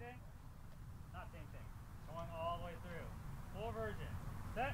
thing? Not same thing. Going all the way through. Full version. Set.